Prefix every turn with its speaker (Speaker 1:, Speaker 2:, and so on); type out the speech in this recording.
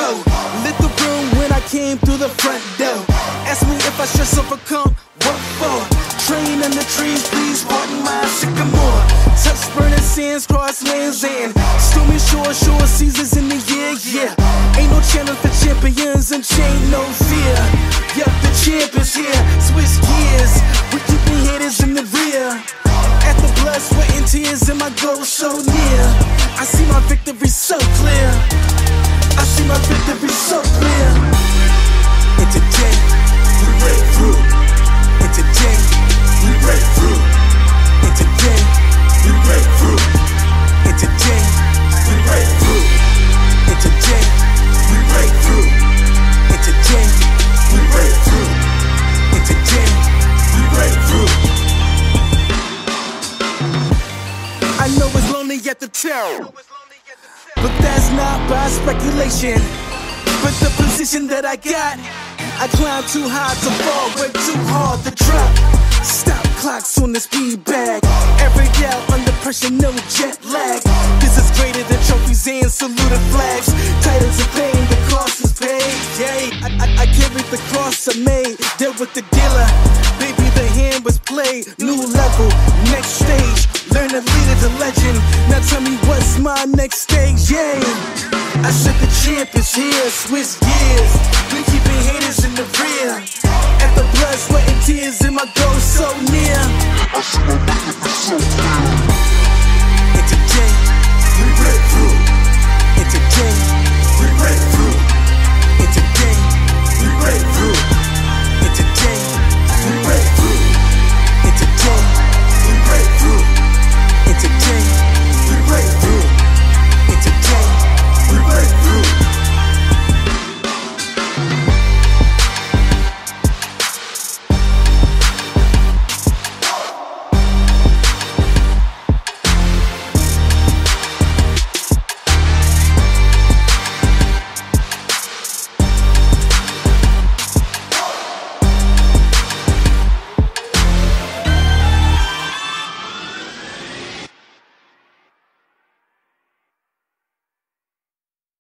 Speaker 1: for? Lit the room when I came through the front door. Ask me if I should overcome. What for? Train in the trees, please pardon my sycamore. Touch burning sands, cross lands, and stormy shore, shore seasons in the year, yeah. Ain't no channel for champions and chain no fear. Yup, the champ is here. Switch gears, we keeping haters in the rear. At the blood, sweat, and tears, and my goal so near. I see my victory so clear. I see my victory so clear. And today, we break through. And today, we break through. And today, we break through. And today, we break through. And today, we break through. And today, we break through. And today, we break through. I know it's lonely at the top, that's not by speculation. But the position that I got, I climb too high to fall, work too hard to drop. Stop clocks on the speed bag. Every out under pressure, no jet lag. This is greater than trophies and saluted flags. Titles of fame, the cost is paid. Yay, I, I, I carried the cross I made. Dealt with the dealer. Baby, the hand was played. New level, next stage. Learn to lead as a legend. Now tell me what's my next stage. Yay. I said the champ is here. Switch gears. We keeping haters in the rear. At the blood, sweat, and tears, and my goal so near.
Speaker 2: I see my victory so clear.